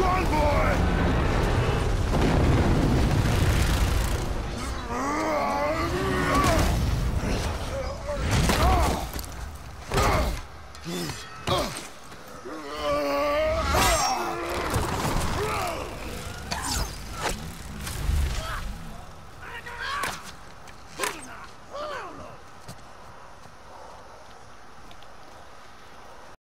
Convoy!